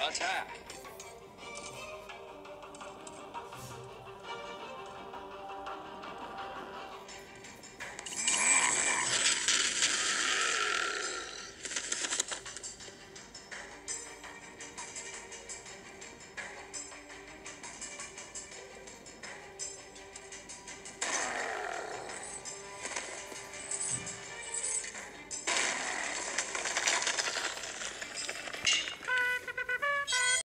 Attack!